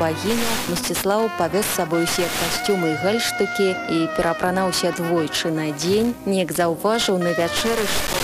Багіня Мсціслаў павез з сабой усе касцюмы і гальштукі і перапранаўся двойчы на дзень, неяк заўважыў на вячэры, што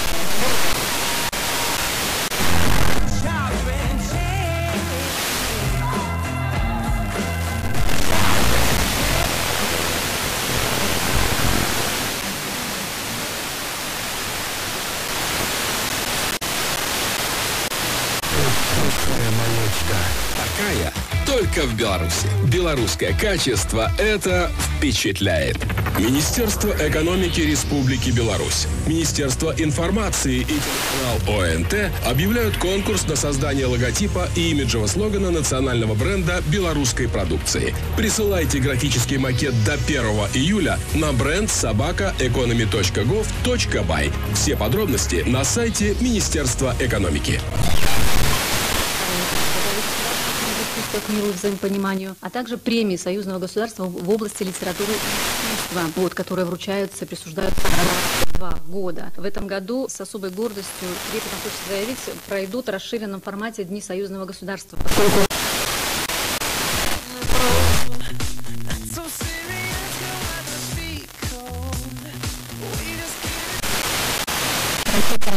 Такая только в Беларуси. Белорусское качество – это впечатляет. Министерство экономики Республики Беларусь, Министерство информации и телеканал ОНТ объявляют конкурс на создание логотипа и имиджевого слогана национального бренда белорусской продукции. Присылайте графический макет до 1 июля на бренд собакаэкономи.gov.by. Все подробности на сайте Министерства экономики. К миру и взаимопониманию, а также премии союзного государства в области литературы и искусства, вот, которые вручаются, присуждаются два года. В этом году с особой гордостью трепетом хочется заявить, пройдут в расширенном формате Дни союзного государства. Поскольку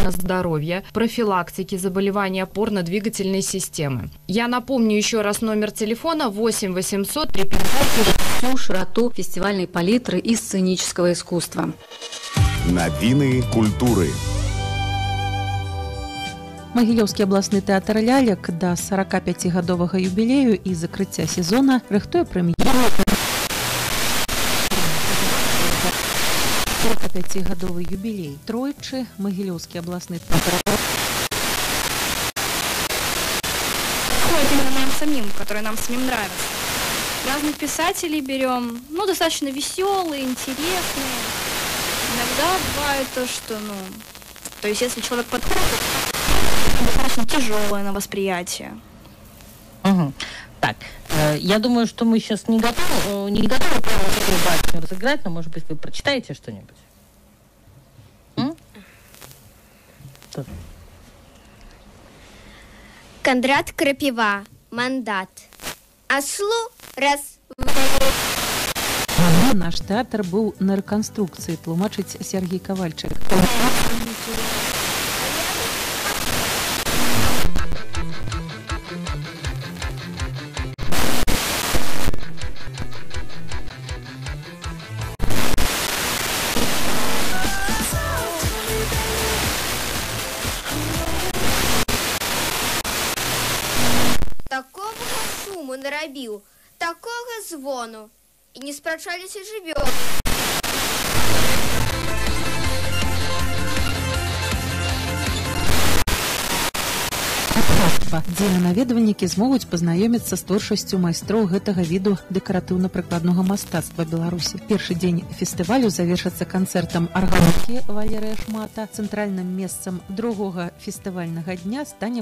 на здоровье, профилактики заболеваний опорно-двигательной системы. Я напомню еще раз номер телефона 8 800 355 всю широту фестивальной палитры и сценического искусства. Навіны культуры. Магілёўскі абласны тэатр лялек да 45гадовага юбілею і закрыцця сезона рыхтуе прэм'еру 45гадовы юбілей тройчы магілёўскі абласны тэатр Ходит именно нам самим, который нам самим нравится. Разных писателей берем, ну, достаточно веселые, интересные. Иногда бывает то, что, ну, то есть если человек подходит, достаточно тяжелое на восприятие. Мгм. Так, э, я думаю, что мы сейчас не готовы, э, не готовы прямо такую басню разыграть, но, может быть, вы прочитаете что-нибудь? Что? Кондрат Крапива. Мандат. Ослу раз наш тэатр быў на рэканструкцыі тлумачыць Сергій кавальчык Шуму нарабіў, такога звону. І не спрачаліся жывёл. мастацтва дзе наведвальнікі змогуць пазнаёміцца з творчасцю майстроў гэтага віду дэкаратыўна-прыкладнога мастацтва беларусі першы дзень фестывалю завершыцца канцэртам арганікі валерыя шмата цэнтральным месцам другога фестывальнага дня стане